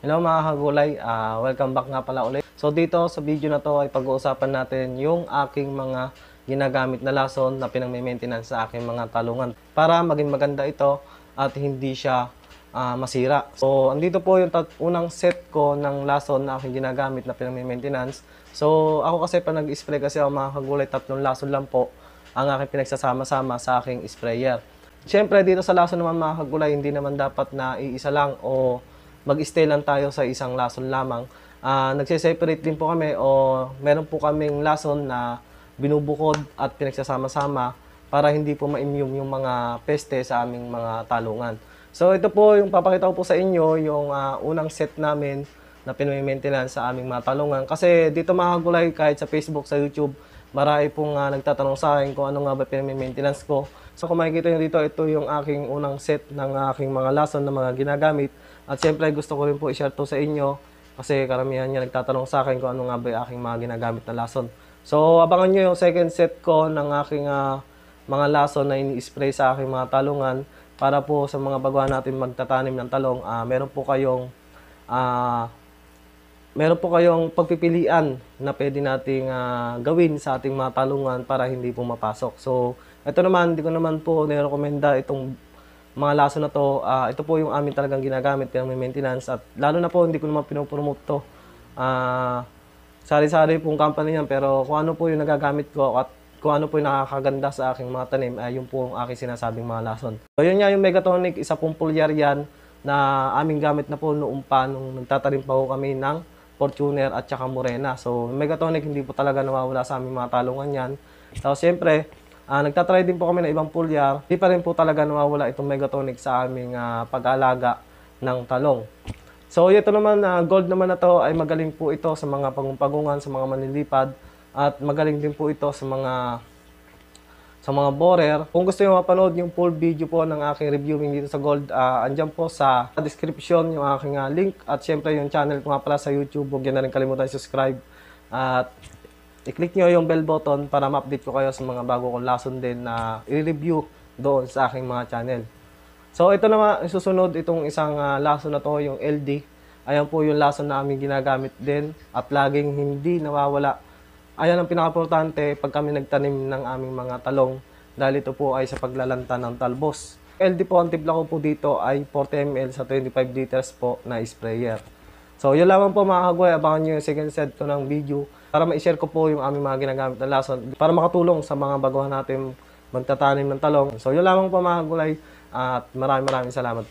Hello mga kagulay, Ah, welcome back nga pala ulit. So dito sa video na to ay pag-uusapan natin yung aking mga ginagamit na lason na pinang-maintenance sa aking mga talungan para maging maganda ito at hindi siya ah, masira. So andito po yung unang set ko ng lason na aking ginagamit na pinang-maintenance. So ako kasi pa nag-spray kasi ako mga kagulay, tatlong lason lang po ang aking pinagsasama-sama sa aking sprayer. Siyempre dito sa lason naman mga kagulay, hindi naman dapat na iisa lang o mag-stay lang tayo sa isang lason lamang. Ah, nagse-separate din po kami o meron po kaming lason na binubukod at pinagsasama-sama para hindi po ma-immune yung mga peste sa aming mga talungan. So ito po yung papakita ko po sa inyo yung ah, unang set namin na pinag-maintenance sa aming mga talungan. Kasi dito mga kagulay, kahit sa Facebook, sa YouTube, marami pong ah, nagtatanong sa akin kung ano nga ba pinag-maintenance ko. So kung makikita nyo dito, ito yung aking unang set ng aking mga lason na mga ginagamit. At siyempre gusto ko rin po i-share to sa inyo kasi karamihan niya nagtatanong sa akin kung ano nga ba yung aking mga ginagamit na lason. So abangan nyo yung second set ko ng aking ah, mga lason na ini-spray sa aking mga talungan para po sa mga baguhan natin magtatanim ng talong, ah, meron po kayong ah, meron po kayong pagpipilian na pwede nating ah, gawin sa ating mga talungan para hindi po mapasok. So, ito naman, hindi ko naman po nirekomenda itong mga laso na to. Ah, ito po yung amin talagang ginagamit ng maintenance at lalo na po hindi ko naman pinopromote to. Ah, sari-sari pong company yan pero kung ano po yung nagagamit ko at kung ano po yung nakakaganda sa aking mga tanim ay yung po ang aking sinasabing mga lason. So yun nga yung Megatonic, isa pong pulyar yan na aming gamit na po noong pa nung nagtatanim pa po kami ng Fortuner at saka Morena. So Megatonic hindi po talaga nawawala sa aming mga talungan yan. So siyempre, ah, nagtatry din po kami ng ibang pulyar. Hindi pa rin po talaga nawawala itong Megatonic sa aming ah, pag-alaga ng talong. So ito naman, na gold naman na to ay magaling po ito sa mga pagpagungan, sa mga manlilipad at magaling din po ito sa mga sa mga borer. Kung gusto niyo mapanood yung full video po ng aking reviewing dito sa gold, ah, andyan po sa description yung aking ah, link at syempre yung channel ko nga pala sa YouTube. Huwag niyo na rin kalimutan subscribe at i-click nyo yung bell button para ma-update ko kayo sa mga bago kong lason din na i-review doon sa aking mga channel. So ito naman, susunod itong isang ah, lason na to, yung LD. Ayan po yung lason na aming ginagamit din at laging hindi nawawala. Ayan ang pinaka-importante pag kami nagtanim ng aming mga talong dahil ito po ay sa paglalanta ng talbos. LD po, ang timpla ko po dito ay 40 ml sa 25 liters po na sprayer. So, yun lamang po mga kagway. Abangan nyo yung second set ko ng video para ma-share ko po yung aming mga ginagamit na lason para makatulong sa mga baguhan natin magtatanim ng talong. So, yun lamang po mga kagulay at maraming maraming salamat.